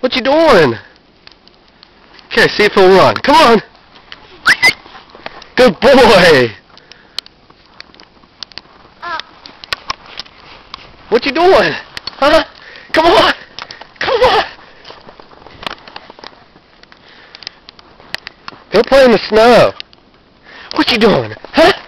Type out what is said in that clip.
What you doing? Okay, see if he'll run. Come on. Good boy. What you doing? Huh? Come on. Come on. Go play in the snow. What you doing? Huh?